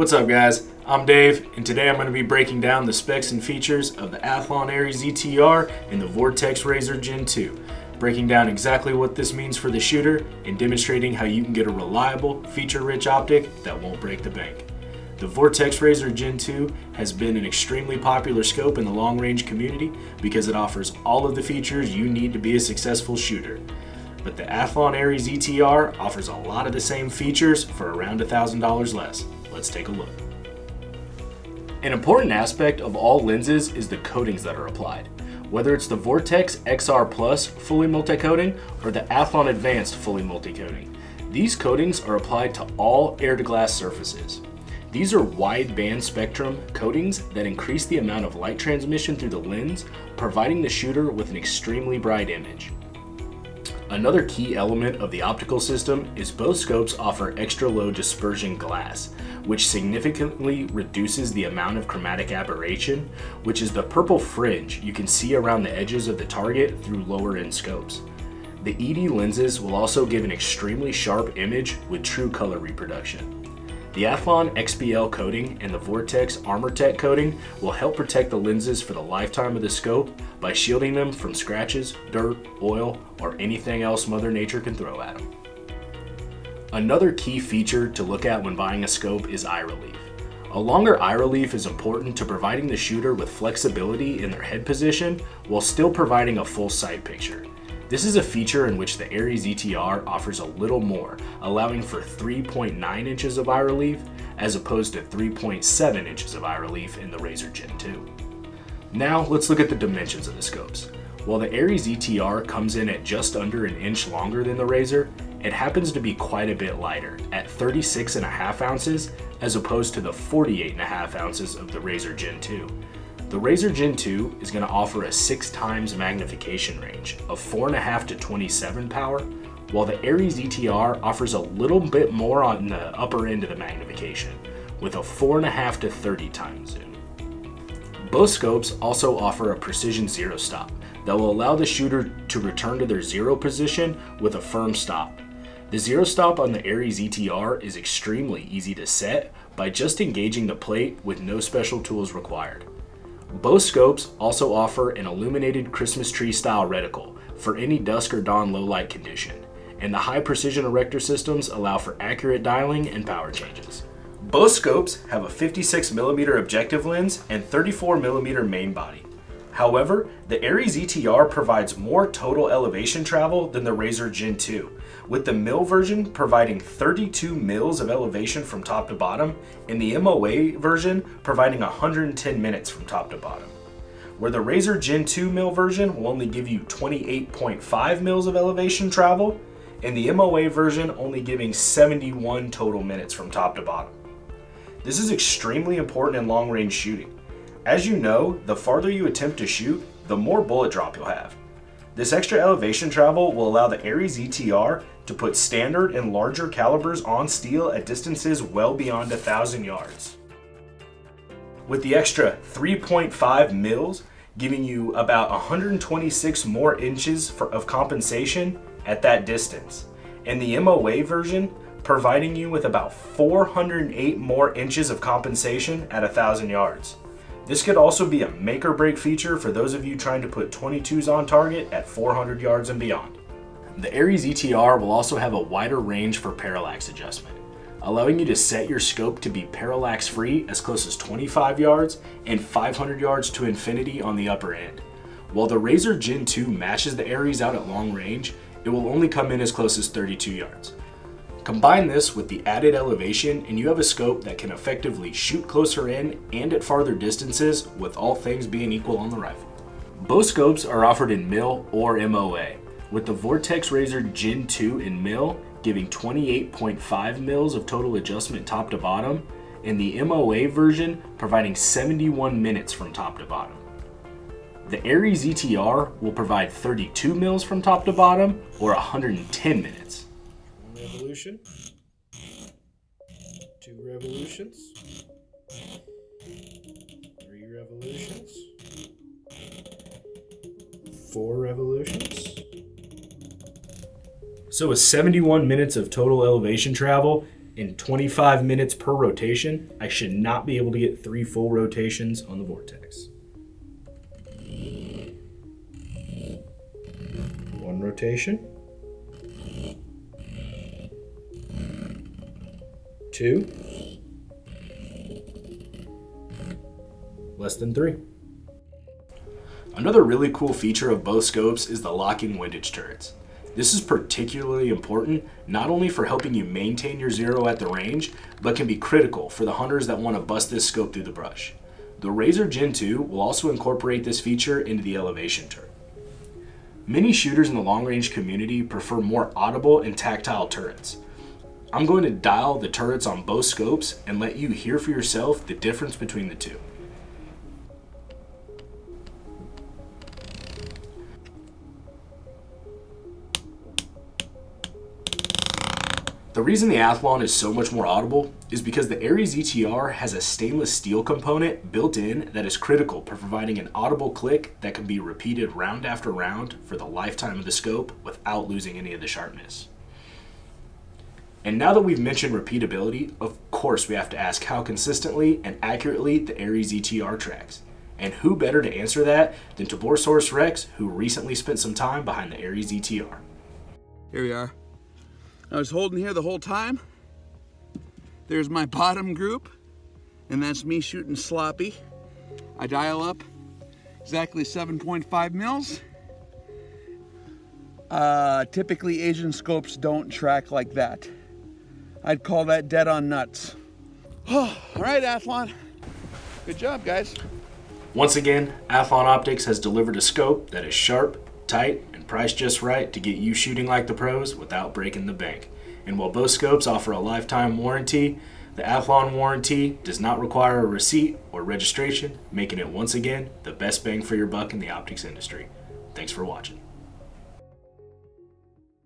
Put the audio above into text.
What's up guys? I'm Dave and today I'm going to be breaking down the specs and features of the Athlon Ares ETR and the Vortex Razor Gen 2, breaking down exactly what this means for the shooter and demonstrating how you can get a reliable, feature-rich optic that won't break the bank. The Vortex Razor Gen 2 has been an extremely popular scope in the long-range community because it offers all of the features you need to be a successful shooter. But the Athlon Ares ETR offers a lot of the same features for around $1,000 less. Let's take a look. An important aspect of all lenses is the coatings that are applied. Whether it's the Vortex XR Plus fully multi-coating or the Athlon Advanced fully multi-coating. These coatings are applied to all air-to-glass surfaces. These are wide band spectrum coatings that increase the amount of light transmission through the lens, providing the shooter with an extremely bright image. Another key element of the optical system is both scopes offer extra low dispersion glass, which significantly reduces the amount of chromatic aberration, which is the purple fringe you can see around the edges of the target through lower end scopes. The ED lenses will also give an extremely sharp image with true color reproduction. The Athlon XPL coating and the Vortex ArmorTek coating will help protect the lenses for the lifetime of the scope by shielding them from scratches, dirt, oil, or anything else Mother Nature can throw at them. Another key feature to look at when buying a scope is eye relief. A longer eye relief is important to providing the shooter with flexibility in their head position while still providing a full sight picture. This is a feature in which the Ares ETR offers a little more, allowing for 3.9 inches of eye relief as opposed to 3.7 inches of eye relief in the Razor Gen 2. Now let's look at the dimensions of the scopes. While the Ares ETR comes in at just under an inch longer than the Razor, it happens to be quite a bit lighter at 36.5 ounces as opposed to the 48.5 ounces of the Razor Gen 2. The Razor Gen 2 is going to offer a 6 times magnification range of 4.5 to 27 power, while the Ares ETR offers a little bit more on the upper end of the magnification, with a 4.5 to 30 times zoom. Both scopes also offer a precision zero stop that will allow the shooter to return to their zero position with a firm stop. The zero stop on the Ares ETR is extremely easy to set by just engaging the plate with no special tools required. Both scopes also offer an illuminated Christmas tree style reticle for any dusk or dawn low light condition, and the high precision erector systems allow for accurate dialing and power changes. Both scopes have a 56mm objective lens and 34mm main body. However, the Ares ETR provides more total elevation travel than the Razor Gen 2, with the mil version providing 32 mils of elevation from top to bottom, and the MOA version providing 110 minutes from top to bottom. Where the Razor Gen 2 mil version will only give you 28.5 mils of elevation travel, and the MOA version only giving 71 total minutes from top to bottom. This is extremely important in long range shooting as you know, the farther you attempt to shoot, the more bullet drop you'll have. This extra elevation travel will allow the Ares ETR to put standard and larger calibers on steel at distances well beyond 1,000 yards. With the extra 3.5 mils giving you about 126 more inches for, of compensation at that distance, and the MOA version providing you with about 408 more inches of compensation at 1,000 yards. This could also be a make or break feature for those of you trying to put 22s on target at 400 yards and beyond. The Ares ETR will also have a wider range for parallax adjustment, allowing you to set your scope to be parallax free as close as 25 yards and 500 yards to infinity on the upper end. While the Razor Gen 2 matches the Ares out at long range, it will only come in as close as 32 yards. Combine this with the added elevation and you have a scope that can effectively shoot closer in and at farther distances with all things being equal on the rifle. Both scopes are offered in mil or MOA, with the Vortex Razor Gen 2 in mil giving 28.5 mils of total adjustment top to bottom, and the MOA version providing 71 minutes from top to bottom. The Ares ETR will provide 32 mils from top to bottom or 110 minutes revolution. Two revolutions. Three revolutions. Four revolutions. So with 71 minutes of total elevation travel in 25 minutes per rotation, I should not be able to get three full rotations on the Vortex. One rotation. Two. Less than three. Another really cool feature of both scopes is the locking windage turrets. This is particularly important not only for helping you maintain your zero at the range, but can be critical for the hunters that want to bust this scope through the brush. The Razor Gen 2 will also incorporate this feature into the elevation turret. Many shooters in the long range community prefer more audible and tactile turrets. I'm going to dial the turrets on both scopes and let you hear for yourself the difference between the two. The reason the Athlon is so much more audible is because the Ares ETR has a stainless steel component built in that is critical for providing an audible click that can be repeated round after round for the lifetime of the scope without losing any of the sharpness. And now that we've mentioned repeatability, of course we have to ask how consistently and accurately the Ares ETR tracks. And who better to answer that than Taborsaurus Rex, who recently spent some time behind the Ares ETR. Here we are. I was holding here the whole time. There's my bottom group, and that's me shooting sloppy. I dial up exactly 7.5 mils. Uh, typically Asian scopes don't track like that. I'd call that dead on nuts. all right, Athlon. Good job, guys. Once again, Athlon Optics has delivered a scope that is sharp, tight, and priced just right to get you shooting like the pros without breaking the bank. And while both scopes offer a lifetime warranty, the Athlon warranty does not require a receipt or registration, making it once again the best bang for your buck in the optics industry. Thanks for watching.